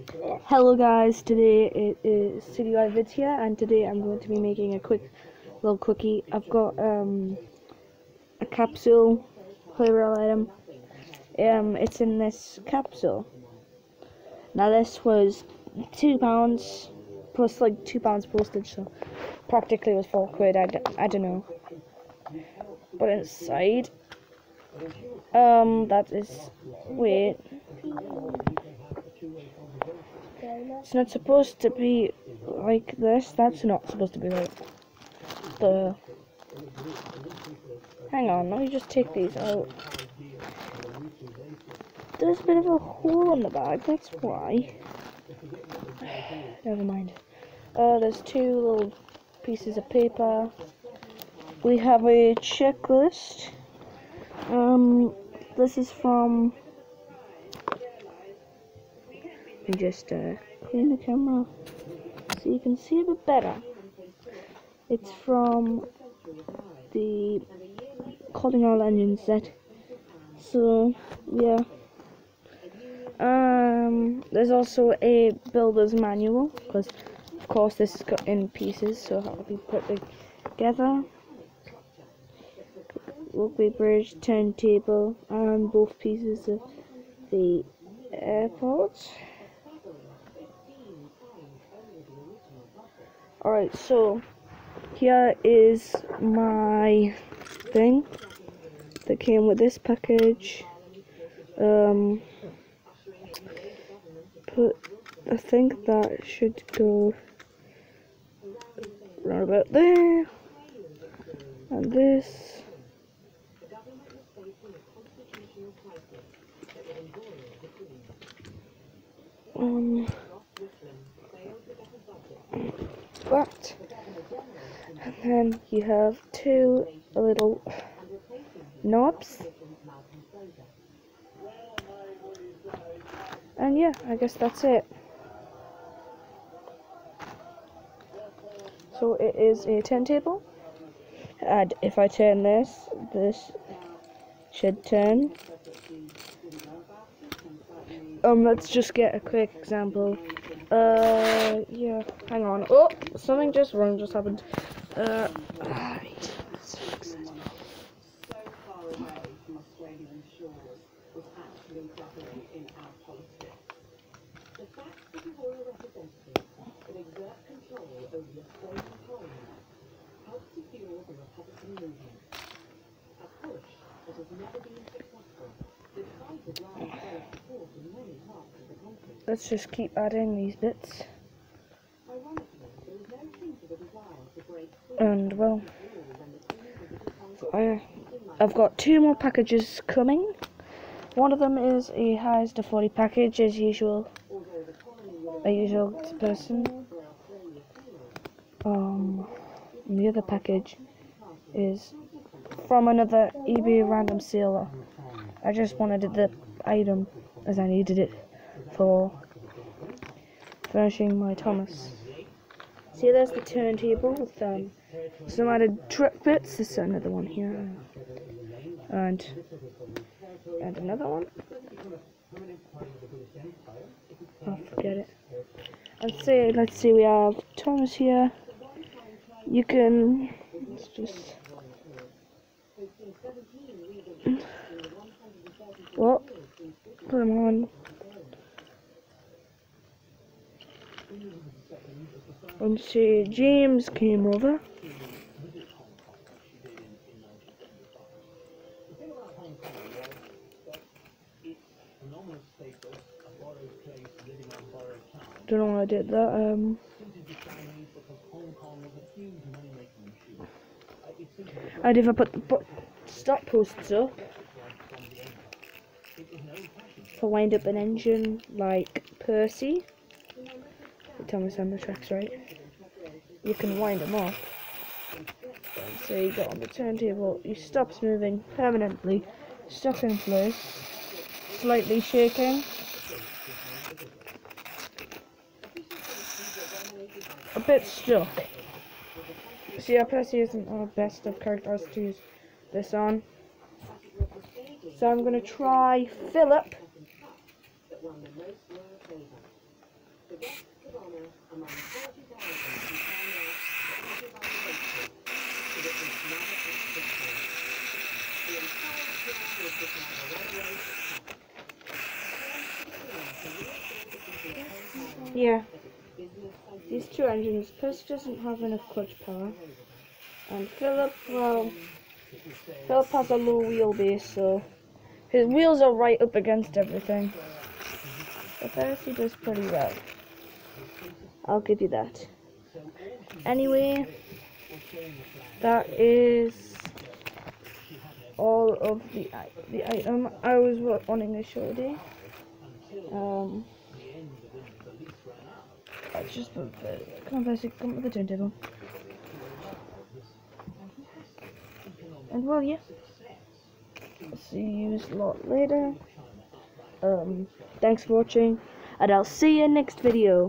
Hello guys, today it is City Live Vids here and today I'm going to be making a quick little quickie. I've got um, a capsule Plarail item. Um, it's in this capsule. Now this was two pounds plus like two pounds postage, so practically was four quid. I, d- I don't know. But inside, um, that is wait. It's not supposed to be like this. That's not supposed to be like the. Hang on, let me just take these out. There's a bit of a hole in the bag, that's why. Never mind. Uh, there's two little pieces of paper. We have a checklist. Um, this is from just uh, clean the camera so you can see a bit better. It's from the Calling All Engines set. So yeah. Um, there's also a builder's manual because of course this is cut in pieces, so it to be put together. Walkway bridge, turntable, and both pieces of the airport. Alright, so here is my thing that came with this package. Um, put, I think that should go right about there, and this. Um, that. And then you have two little knobs. And yeah, I guess that's it. So it is a turntable. And if I turn this, this should turn. Um, let's just get a quick example. Uh, yeah, hang on. Oh, something just wrong just happened. Uh, never been successful, despite the groundswell support in many parts. Let's just keep adding these bits. And well, I, I've got two more packages coming. One of them is a highest to 40 package as usual. A usual person. Um, the other package is from another eBay random seller. I just wanted the item as I needed it for finishing my Thomas. See, there's the turntable with um, some added trip bits. There's another one here, and and another one. I oh, forget it. Let's see. Let's see. We have Thomas here. You can. Let's just. Well, put him on. And see, James came over. Don't know why I did that. Um, and if I put the stop posts up for wind up an engine like Percy, tell me some of the tracks right. You can wind them up. So you got on the turntable, he stops moving permanently, stuck in place, slightly shaking. A bit stuck. See, our Percy isn't our best of characters to use this on. So I'm gonna try Philip. Yeah. These two engines, Chris doesn't have enough clutch power. And Philip, well, Philip has a low wheelbase, so his wheels are right up against everything. But there he does pretty well. I'll give you that. Anyway, that is all of the the item I was wa- wanting to show today. Um, let's just the on, Percy, come with the turntable. And well, yeah. See you a lot later. Um, thanks for watching, and I'll see you next video.